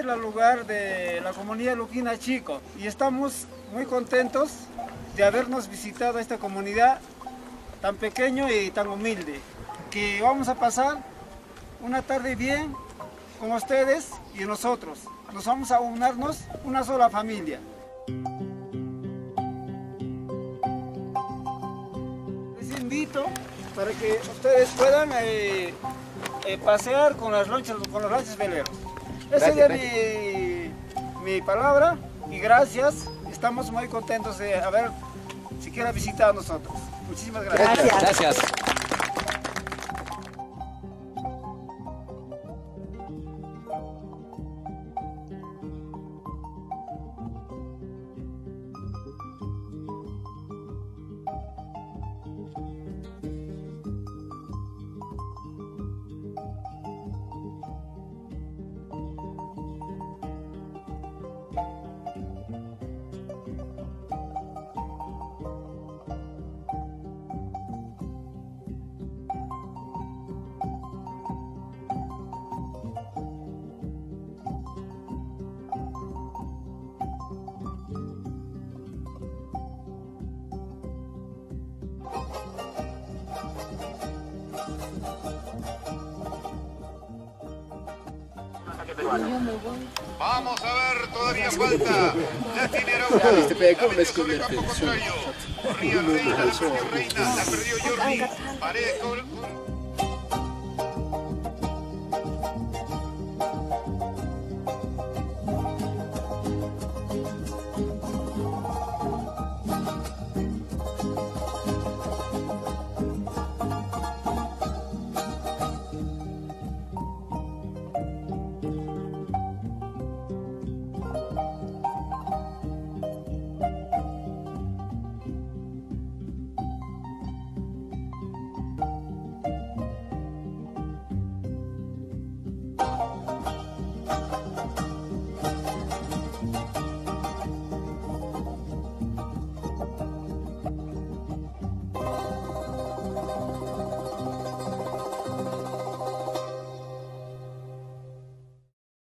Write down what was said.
Este es el lugar de la comunidad Luquina Chico y estamos muy contentos de habernos visitado esta comunidad tan pequeño y tan humilde. Que vamos a pasar una tarde bien con ustedes y nosotros. Nos vamos a unirnos una sola familia. Les invito para que ustedes puedan eh, eh, pasear con las lanchas, con los lanchas veleros. Esa es mi, mi palabra y gracias. Estamos muy contentos de haber siquiera visitado a nosotros. Muchísimas gracias. Gracias. Vamos a ver, todavía falta. La tiene Araujo. Este me sobre el campo convertido. contrario. Corría Reina, la perdió Reina, la perdió Jordi. Paredes con- con-